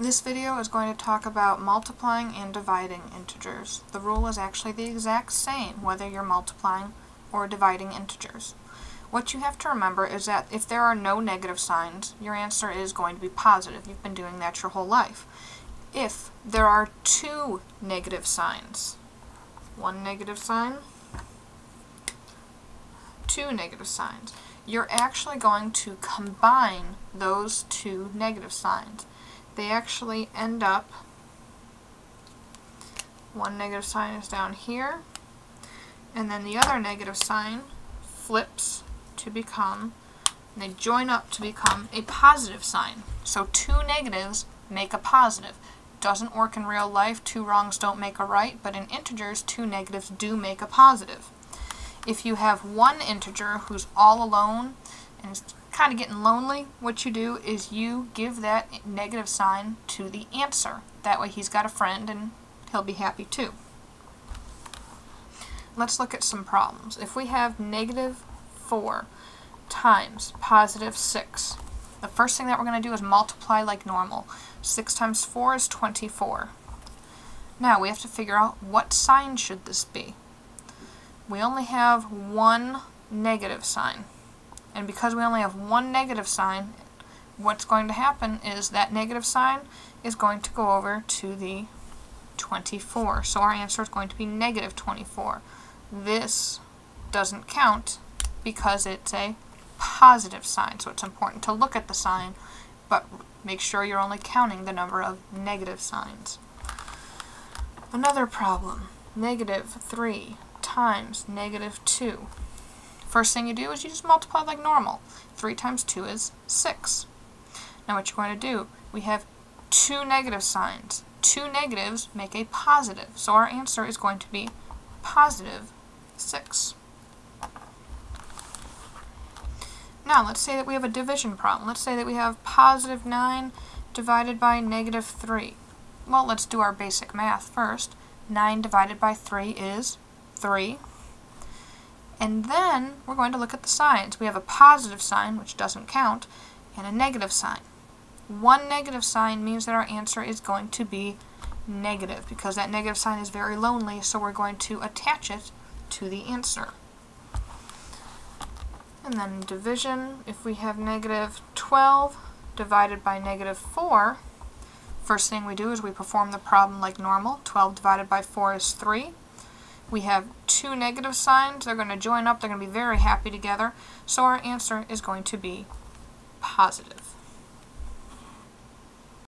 This video is going to talk about multiplying and dividing integers. The rule is actually the exact same whether you're multiplying or dividing integers. What you have to remember is that if there are no negative signs, your answer is going to be positive. You've been doing that your whole life. If there are two negative signs, one negative sign, two negative signs, you're actually going to combine those two negative signs. They actually end up, one negative sign is down here, and then the other negative sign flips to become, they join up to become a positive sign. So two negatives make a positive. Doesn't work in real life, two wrongs don't make a right, but in integers, two negatives do make a positive. If you have one integer who's all alone and kind of getting lonely, what you do is you give that negative sign to the answer. That way he's got a friend and he'll be happy too. Let's look at some problems. If we have negative 4 times positive 6, the first thing that we're going to do is multiply like normal. 6 times 4 is 24. Now we have to figure out what sign should this be we only have one negative sign. And because we only have one negative sign, what's going to happen is that negative sign is going to go over to the 24. So our answer is going to be negative 24. This doesn't count because it's a positive sign. So it's important to look at the sign, but make sure you're only counting the number of negative signs. Another problem, negative 3 times negative 2. First thing you do is you just multiply like normal. 3 times 2 is 6. Now what you're going to do, we have two negative signs. Two negatives make a positive, so our answer is going to be positive 6. Now let's say that we have a division problem. Let's say that we have positive 9 divided by negative 3. Well, let's do our basic math first. 9 divided by 3 is 3. And then we're going to look at the signs. We have a positive sign, which doesn't count, and a negative sign. One negative sign means that our answer is going to be negative, because that negative sign is very lonely, so we're going to attach it to the answer. And then division, if we have negative 12 divided by negative 4, first thing we do is we perform the problem like normal. 12 divided by 4 is 3 we have two negative signs. They're going to join up. They're going to be very happy together. So our answer is going to be positive.